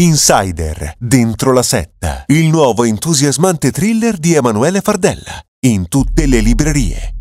Insider, Dentro la setta, il nuovo entusiasmante thriller di Emanuele Fardella, in tutte le librerie.